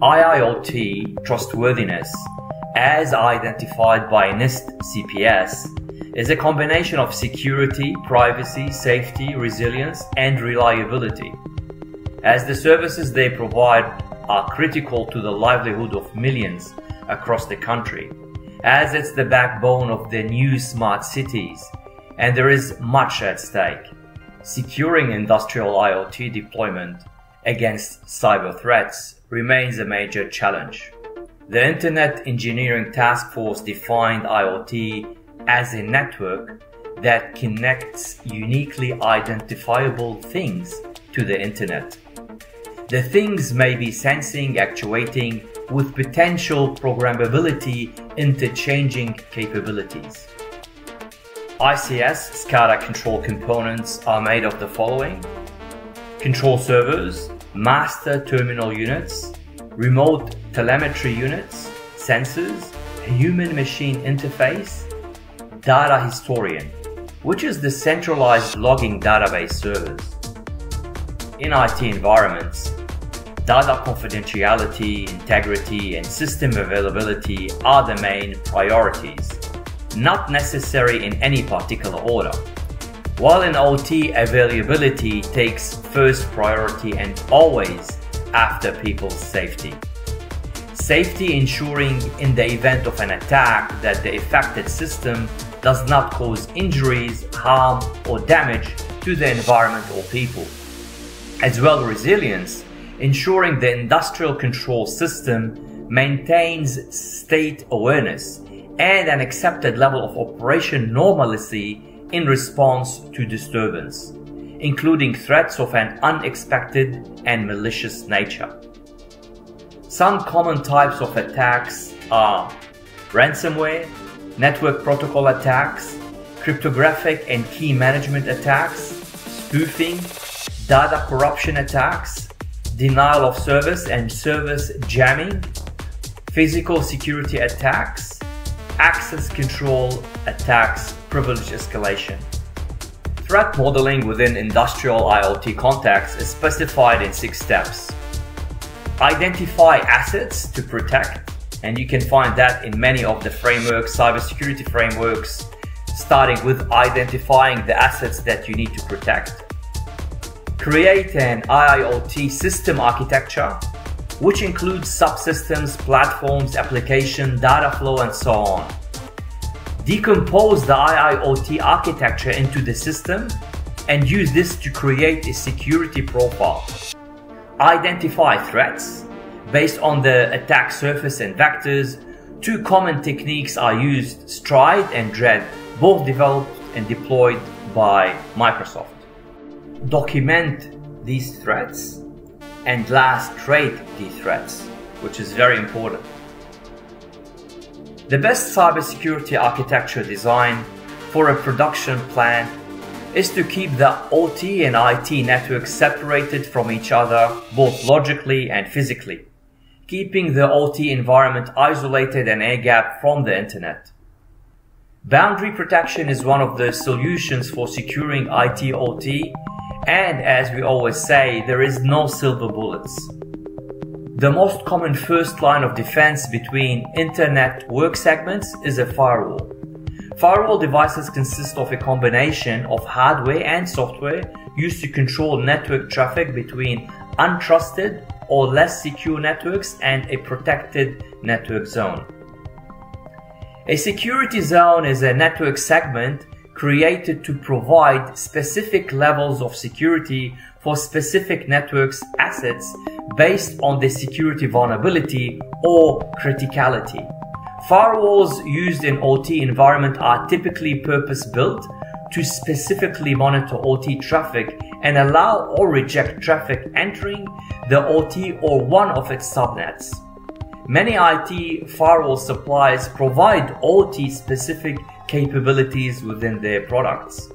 IIoT trustworthiness, as identified by NIST CPS, is a combination of security, privacy, safety, resilience, and reliability. As the services they provide are critical to the livelihood of millions across the country, as it's the backbone of the new smart cities, and there is much at stake. Securing industrial IoT deployment against cyber threats remains a major challenge. The Internet Engineering Task Force defined IoT as a network that connects uniquely identifiable things to the Internet. The things may be sensing, actuating, with potential programmability interchanging capabilities. ICS SCADA control components are made of the following control servers, master terminal units, remote telemetry units, sensors, human machine interface, data historian, which is the centralized logging database service. In IT environments, data confidentiality, integrity, and system availability are the main priorities, not necessary in any particular order. While in OT, availability takes first priority and always after people's safety. Safety ensuring in the event of an attack that the affected system does not cause injuries, harm, or damage to the environment or people. As well resilience, ensuring the industrial control system maintains state awareness and an accepted level of operation normalcy in response to disturbance, including threats of an unexpected and malicious nature. Some common types of attacks are ransomware, network protocol attacks, cryptographic and key management attacks, spoofing, data corruption attacks, denial of service and service jamming, physical security attacks, access control attacks, privilege escalation. Threat modeling within industrial IoT contexts is specified in six steps. Identify assets to protect, and you can find that in many of the frameworks, cybersecurity frameworks, starting with identifying the assets that you need to protect. Create an IIoT system architecture which includes subsystems, platforms, application, data flow, and so on. Decompose the IIoT architecture into the system and use this to create a security profile. Identify threats based on the attack surface and vectors. Two common techniques are used, Stride and Dread, both developed and deployed by Microsoft. Document these threats and last trade these threats, which is very important. The best cybersecurity architecture design for a production plant is to keep the OT and IT networks separated from each other both logically and physically, keeping the OT environment isolated and air-gapped from the internet. Boundary protection is one of the solutions for securing IT OT and as we always say, there is no silver bullets. The most common first line of defense between internet work segments is a firewall. Firewall devices consist of a combination of hardware and software used to control network traffic between untrusted or less secure networks and a protected network zone. A security zone is a network segment created to provide specific levels of security for specific networks assets based on the security vulnerability or criticality. Firewalls used in OT environment are typically purpose-built to specifically monitor OT traffic and allow or reject traffic entering the OT or one of its subnets. Many IT firewall suppliers provide OT specific capabilities within their products.